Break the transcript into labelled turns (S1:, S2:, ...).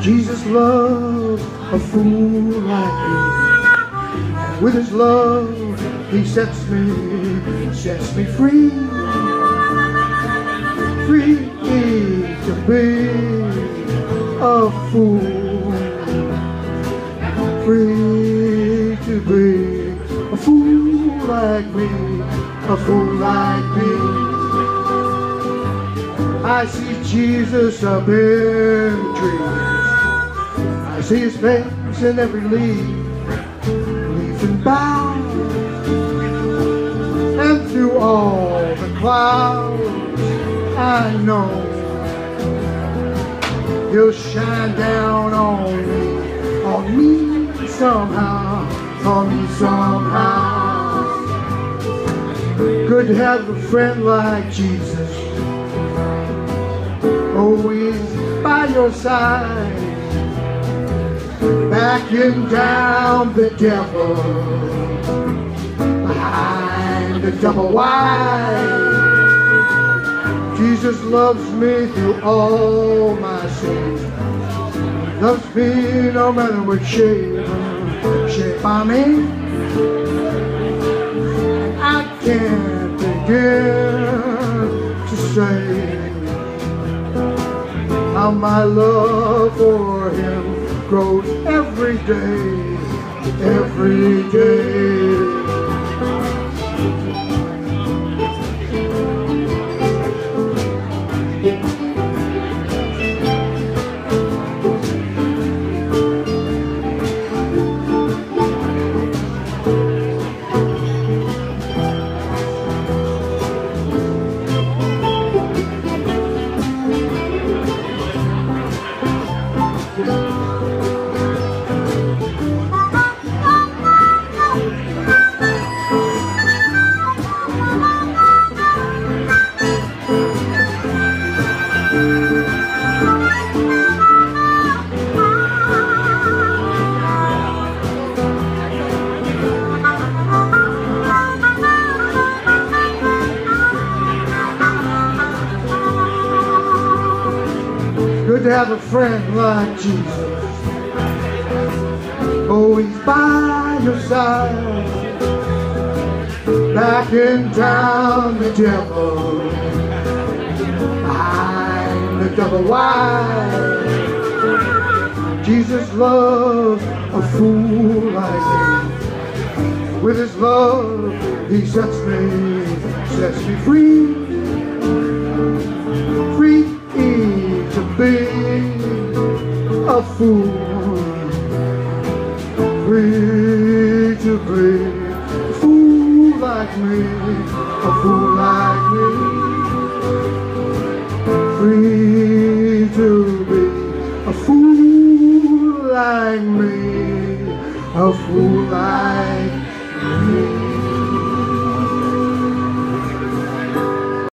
S1: Jesus loves a fool like me. With his love, he sets me, sets me free. Free to be a fool. Free to be a fool like me, a fool like me. I see Jesus up in trees. I see his face in every leaf, leaf and bough. And through all the clouds, I know he'll shine down on me, on me somehow, on me somehow. Good to have a friend like Jesus always by your side, backing down the devil behind the double wide. Jesus loves me through all my sins. Loves me no matter what shape, shape I'm in. I can't begin to say how my love for him grows every day, every day. Good to have a friend like Jesus. Always by your side. Backing down the devil. Behind the double wide. Jesus loves a fool like me. With his love, he sets me, sets me. Free a fool. Free to be a fool like me, a fool like me. Free to be a fool like me, a fool like me.